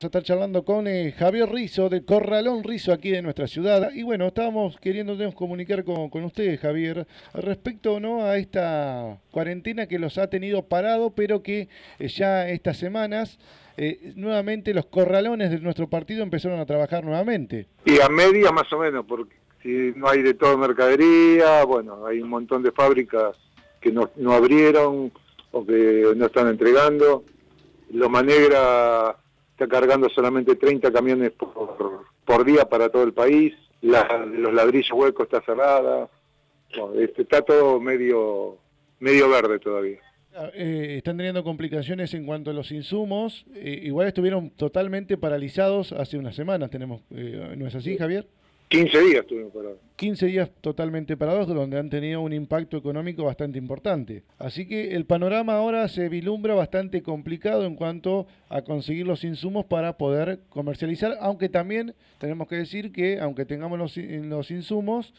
a estar charlando con eh, Javier Rizo, de Corralón Rizo, aquí de nuestra ciudad. Y bueno, estábamos queriéndonos comunicar con, con ustedes, Javier, respecto ¿no? a esta cuarentena que los ha tenido parado, pero que eh, ya estas semanas eh, nuevamente los corralones de nuestro partido empezaron a trabajar nuevamente. Y a media más o menos, porque si no hay de todo mercadería, bueno, hay un montón de fábricas que no, no abrieron o que no están entregando. Loma Negra está cargando solamente 30 camiones por, por día para todo el país, la, los ladrillos huecos está cerrada, este, está todo medio, medio verde todavía. Ah, eh, están teniendo complicaciones en cuanto a los insumos, eh, igual estuvieron totalmente paralizados hace unas semanas, tenemos, eh, ¿no es así Javier? 15 días estuvimos parados. 15 días totalmente parados, donde han tenido un impacto económico bastante importante. Así que el panorama ahora se vislumbra bastante complicado en cuanto a conseguir los insumos para poder comercializar, aunque también tenemos que decir que, aunque tengamos los, los insumos,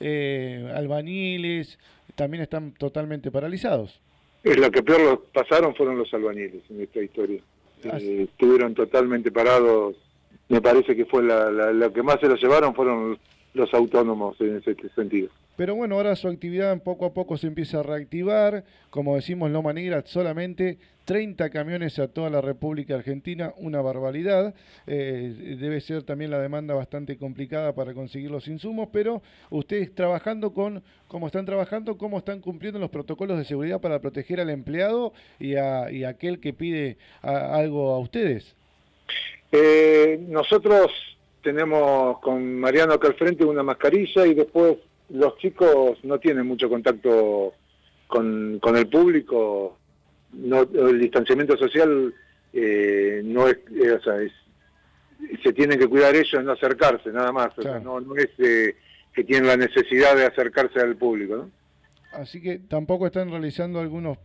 eh, albañiles también están totalmente paralizados. Es lo que peor los pasaron fueron los albañiles en esta historia. Eh, estuvieron totalmente parados me parece que fue la, la, que más se lo llevaron fueron los autónomos en ese sentido. Pero bueno, ahora su actividad poco a poco se empieza a reactivar. Como decimos, Loma Negra, solamente 30 camiones a toda la República Argentina, una barbaridad. Eh, debe ser también la demanda bastante complicada para conseguir los insumos, pero ustedes trabajando con, cómo están trabajando, cómo están cumpliendo los protocolos de seguridad para proteger al empleado y a, y aquel que pide algo a ustedes. Eh, nosotros tenemos con Mariano acá al frente una mascarilla y después los chicos no tienen mucho contacto con, con el público, no, el distanciamiento social eh, no es, eh, o sea, se tienen que cuidar ellos, no acercarse, nada más, no, no, es eh, que tienen la necesidad de acercarse al público, ¿no? Así que tampoco están realizando algunos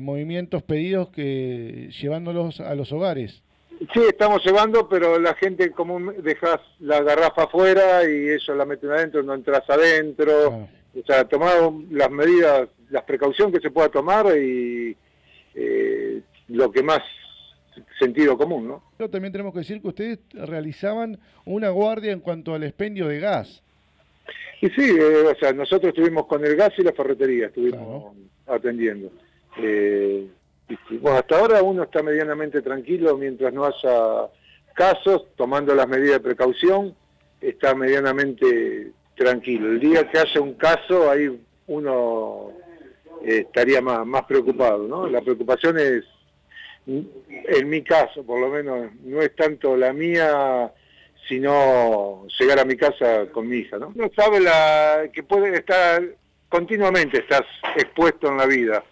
movimientos pedidos que llevándolos a los hogares. Sí, estamos llevando, pero la gente común dejas la garrafa afuera y ellos la meten adentro, no entras adentro. O sea, tomado las medidas, las precauciones que se pueda tomar y eh, lo que más sentido común, ¿no? Pero también tenemos que decir que ustedes realizaban una guardia en cuanto al expendio de gas. Y sí, eh, o sea, nosotros estuvimos con el gas y la ferretería, estuvimos atendiendo. Eh, hasta ahora uno está medianamente tranquilo mientras no haya casos, tomando las medidas de precaución, está medianamente tranquilo. El día que haya un caso, ahí uno eh, estaría más, más preocupado, ¿no? La preocupación es, en mi caso, por lo menos, no es tanto la mía, sino llegar a mi casa con mi hija, ¿no? Uno sabe la, que puede estar, continuamente estás expuesto en la vida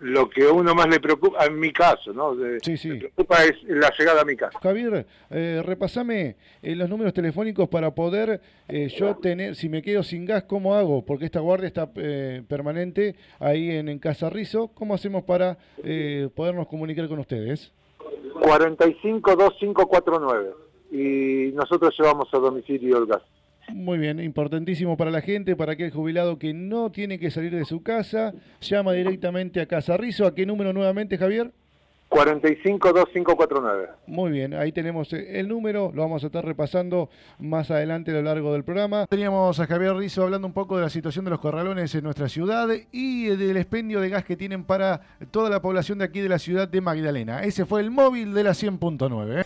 lo que a uno más le preocupa, en mi caso, ¿no? sí, sí. Me preocupa es la llegada a mi casa. Javier, eh, repasame eh, los números telefónicos para poder eh, yo tener, si me quedo sin gas, ¿cómo hago? Porque esta guardia está eh, permanente ahí en, en Casa Rizo. ¿Cómo hacemos para podernos comunicar con ustedes? 452549 y nosotros llevamos a domicilio el gas. Muy bien, importantísimo para la gente, para aquel jubilado que no tiene que salir de su casa, llama directamente a Casa Rizo. ¿A qué número nuevamente, Javier? 452549. Muy bien, ahí tenemos el número, lo vamos a estar repasando más adelante a lo largo del programa. Teníamos a Javier Rizo hablando un poco de la situación de los corralones en nuestra ciudad y del expendio de gas que tienen para toda la población de aquí de la ciudad de Magdalena. Ese fue el móvil de la 100.9.